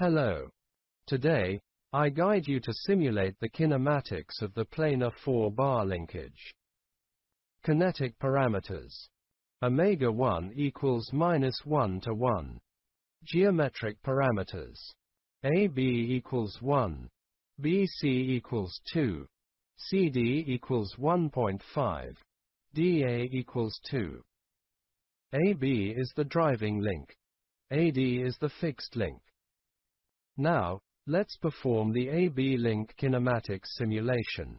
Hello. Today, I guide you to simulate the kinematics of the planar 4-bar linkage. Kinetic parameters. Omega 1 equals minus 1 to 1. Geometric parameters. AB equals 1. BC equals 2. CD equals 1.5. DA equals 2. AB is the driving link. AD is the fixed link. Now, let's perform the AB link kinematics simulation.